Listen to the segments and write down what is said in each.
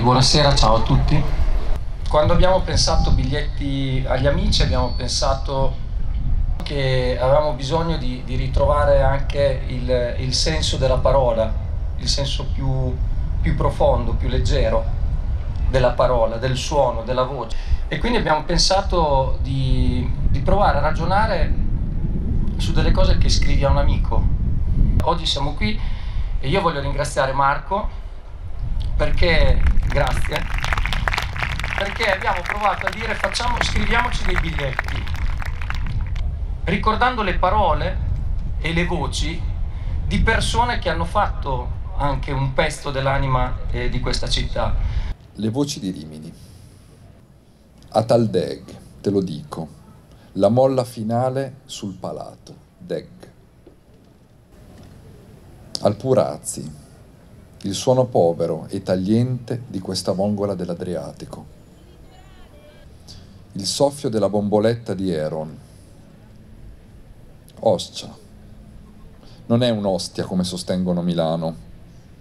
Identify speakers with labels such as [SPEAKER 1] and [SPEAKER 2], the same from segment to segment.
[SPEAKER 1] Buonasera, ciao a tutti. Quando abbiamo pensato biglietti agli amici abbiamo pensato che avevamo bisogno di, di ritrovare anche il, il, senso della parola, il senso più, più profondo, più leggero della parola, del suono, della voce. E quindi abbiamo pensato di, di provare a ragionare su delle cose che scrivi a un amico. Oggi siamo qui e io voglio ringraziare Marco perché, grazie, perché abbiamo provato a dire facciamo, scriviamoci dei biglietti, ricordando le parole e le voci di persone che hanno fatto anche un pezzo dell'anima eh, di questa città.
[SPEAKER 2] Le voci di Rimini. A Taldeg, te lo dico, la molla finale sul palato, Deg. Al Purazzi, il suono povero e tagliente di questa vongola dell'Adriatico. Il soffio della bomboletta di Eron. Ostia. Non è un'ostia come sostengono Milano,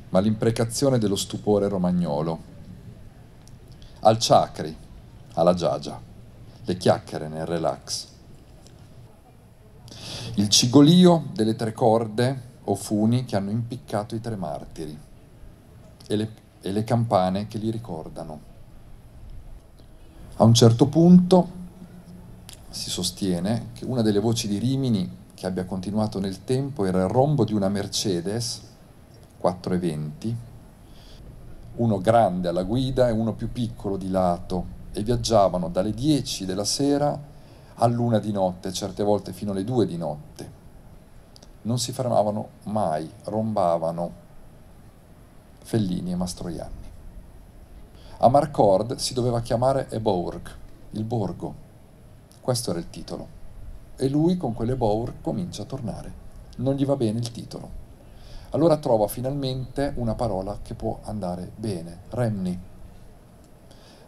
[SPEAKER 2] ma l'imprecazione dello stupore romagnolo. Al Ciacri, alla Giagia, le chiacchiere nel relax. Il cigolio delle tre corde o funi che hanno impiccato i tre martiri e le, e le campane che li ricordano. A un certo punto si sostiene che una delle voci di Rimini che abbia continuato nel tempo era il rombo di una Mercedes 420, uno grande alla guida e uno più piccolo di lato, e viaggiavano dalle 10 della sera all'una di notte, certe volte fino alle 2 di notte. Non si fermavano mai, rombavano Fellini e Mastroianni. A Marcord si doveva chiamare Ebourg, il borgo. Questo era il titolo. E lui con quell'Ebourg comincia a tornare. Non gli va bene il titolo. Allora trova finalmente una parola che può andare bene, Remni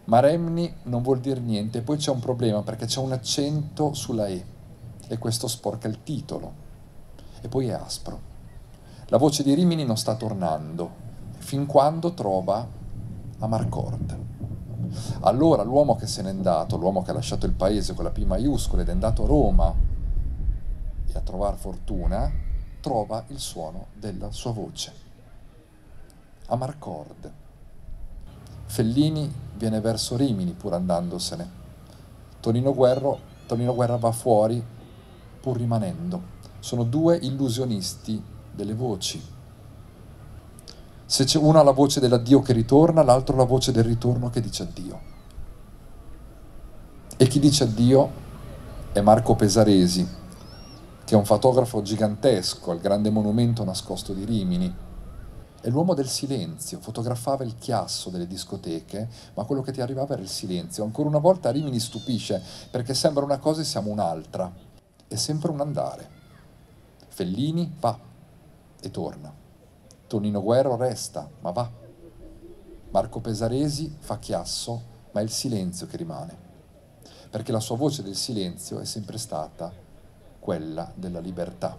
[SPEAKER 2] ma Remni non vuol dire niente. Poi c'è un problema perché c'è un accento sulla E e questo sporca il titolo. E poi è aspro. La voce di Rimini non sta tornando, fin quando trova Amarcord. Allora l'uomo che se n'è andato, l'uomo che ha lasciato il paese con la P maiuscola ed è andato a Roma e a trovare fortuna, trova il suono della sua voce. Amarcord. Fellini viene verso Rimini pur andandosene. Tonino, Guerro, Tonino Guerra va fuori pur rimanendo. Sono due illusionisti delle voci. Se c'è uno ha la voce dell'addio che ritorna, l'altro la voce del ritorno che dice addio. E chi dice addio è Marco Pesaresi, che è un fotografo gigantesco al grande monumento nascosto di Rimini, è l'uomo del silenzio, fotografava il chiasso delle discoteche, ma quello che ti arrivava era il silenzio. Ancora una volta Rimini stupisce perché sembra una cosa e siamo un'altra. È sempre un andare. Fellini va e torna. Tonino Guerro resta, ma va. Marco Pesaresi fa chiasso, ma è il silenzio che rimane. Perché la sua voce del silenzio è sempre stata quella della libertà.